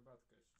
herbatkę jeszcze.